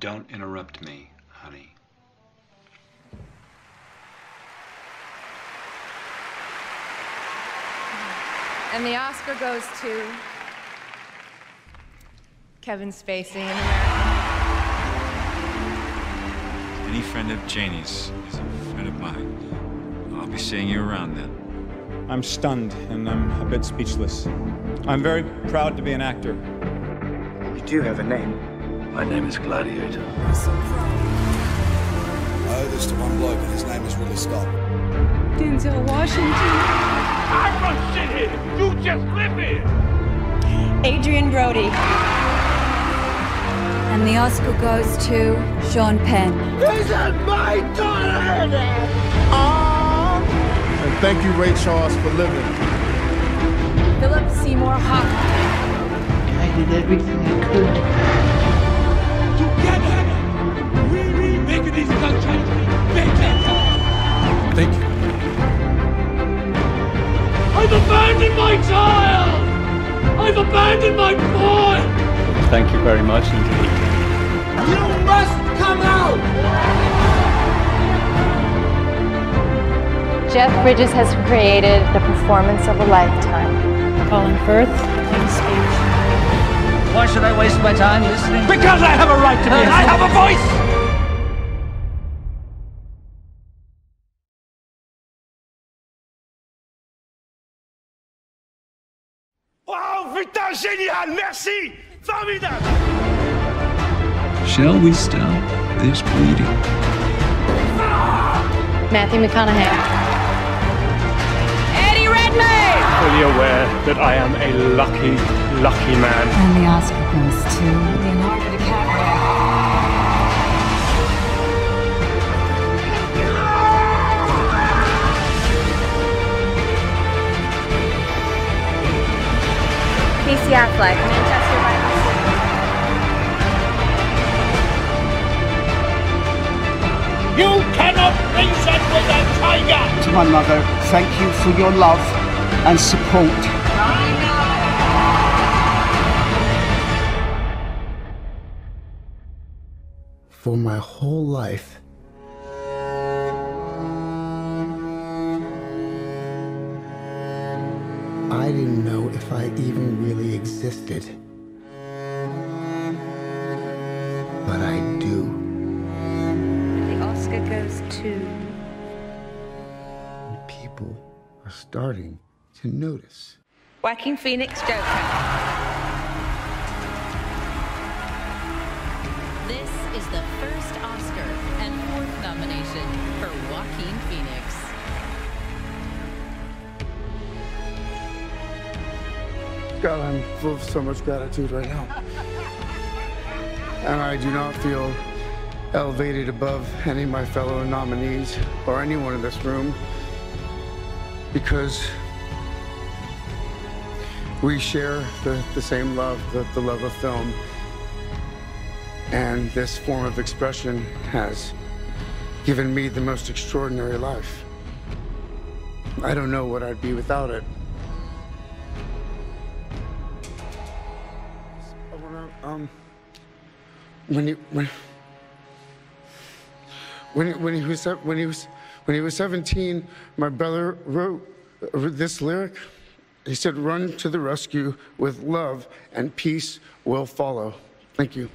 Don't interrupt me, honey. And the Oscar goes to Kevin Spacey in American. Any friend of Janie's is a friend of mine. I'll be seeing you around then. I'm stunned and I'm a bit speechless. I'm very proud to be an actor. You do have a name. My name is Gladiator. I owe this to one bloke, and his name is Ridley Scott. Denzel Washington. I'm not shithead. You just live here. Adrien Brody. And the Oscar goes to Sean Penn. This is my daughter! And thank you, Ray Charles, for living. Philip Seymour Hoffman. I did everything I could. Abandoned my boy! Thank you very much indeed. You must come out! Jeff Bridges has created the performance of a lifetime. Colin Firth, King's Speech. Why should I waste my time listening? Because I have a right to be. Uh, I have a voice! Oh putain, génial! Merci! Formidable! Shall we stop this bleeding? Matthew McConaughey. Eddie Redmayne! Fully aware that I am a lucky, lucky man. And the Oscar goes to Leonardo DiCaprio. Casey Affleck. Manchester by the Sea. You cannot reason with a tiger! To my mother, thank you for your love and support. For my whole life, I didn't know if I even really existed. But I do. The Oscar goes to. People are starting to notice. Joaquin Phoenix Joker. This is the first Oscar and God, I'm full of so much gratitude right now. And I do not feel elevated above any of my fellow nominees or anyone in this room because we share the, the same love, the, the love of film. And this form of expression has given me the most extraordinary life. I don't know what I'd be without it. Um, when he when when he, when he was when he was when he was 17, my brother wrote this lyric. He said, "Run to the rescue with love, and peace will follow." Thank you.